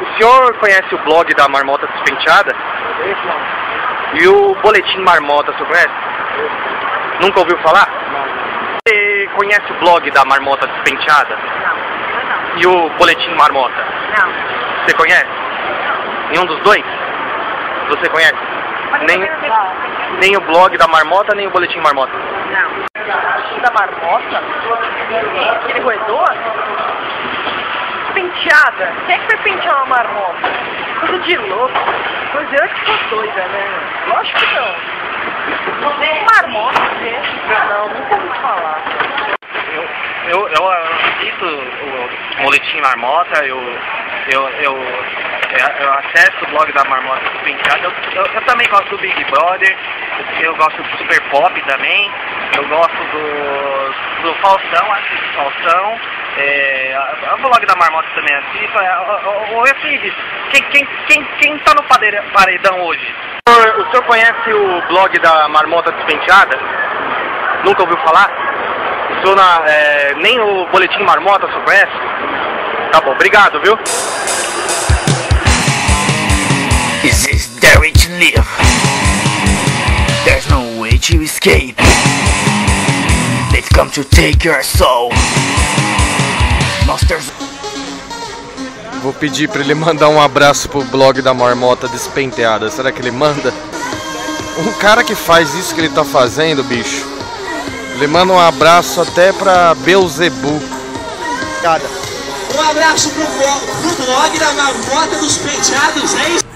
O senhor conhece o blog da Marmota Despenteada? E o Boletim Marmota, o senhor conhece? Nunca ouviu falar? Você conhece o blog da Marmota Despenteada? Não, E o Boletim Marmota? não. Você conhece? Nenhum dos dois? Você conhece? Nem, nem o blog da Marmota, nem o Boletim Marmota. Não. Da marmota? Aquele roedor? Penteada? Quem é que foi pentear uma marmota? Coisa de louco. Pois eu que sou doida, né? Lógico que não. Nem marmota, né? Não, nunca ouvi falar. Eu, eu, eu assisto o Boletim Marmota, eu, eu, eu, eu acesso o blog da Marmota Despenteada, eu, eu, eu também gosto do Big Brother, eu gosto do Super Pop também, eu gosto do, do Faustão, assisto Faustão, é, o blog da Marmota também. É, o, o, o Efrides, quem, quem, quem, quem tá no padeira- paredão hoje? O senhor conhece o blog da Marmota Despenteada? Nunca ouviu falar? O senhor na, é, nem o Boletim Marmota o senhor conhece? Tá bom, obrigado, viu? Is this the way to live? There's no way to escape. They've come to take your soul. Vou pedir pra ele mandar um abraço pro blog da Marmota Despenteada. Será que ele manda? Um cara que faz isso que ele tá fazendo, bicho. Ele manda um abraço até pra Beuzebu. Um abraço pro, pro blog da Marmota dos Penteados, é isso?